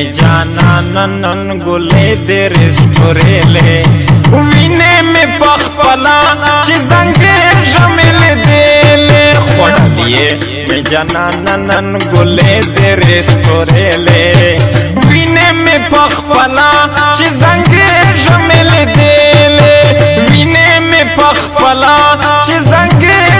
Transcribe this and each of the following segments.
जाना ननन गुले दे रेस्टोरेले विने में पखपला चिजंगे जमिल देले खड़लिए में जाना ननन गुले दे रेस्टोरेले विने में पखपला चिजंगे जमिल देले विने में पखपला चिजंगे जमिल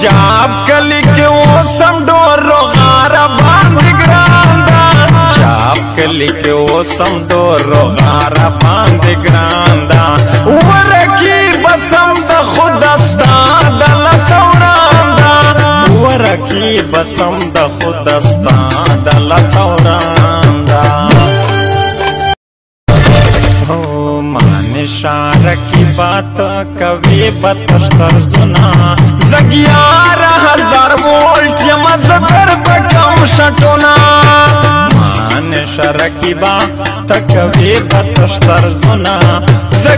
जाप कली क्यों समडोरो रोगारा बाँध ग्रांदा जाप कली क्यों समडोरो रोगारा बाँध ग्रांदा उम्र की बसंत खुदस्ता दल सौरांदा वरकी बसम द खुदस्ता दल सौरांदा मान शार की बात कवि बतस्तर सुना। ग्यारह हज़ार वोल्ट मजदर बकम शटोना मान शर की बात कवि सुना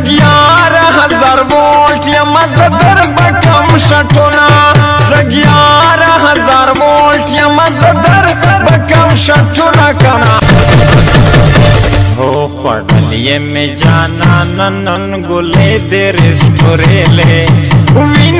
ग्यारह हज़ार वोल्ट मजदर बकम शटोना ग्यारह हज़ार वोल्ट मजदर बकम शटोना कना हो खड़लिए में जाना ननन गुले दे रेस्टोरेले विने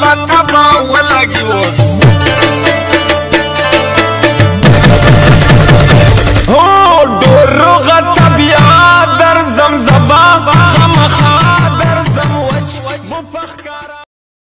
but Abba, well, like he was.